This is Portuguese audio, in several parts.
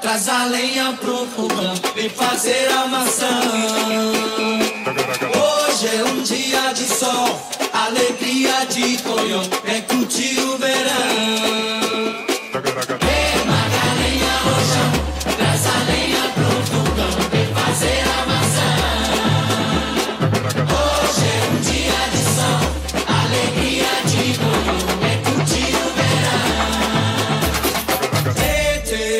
Traz a lenha pro fogão, vem fazer a maçã. Hoje é um dia de sol, alegria de colhão, vem curtir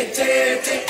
tick, take tick.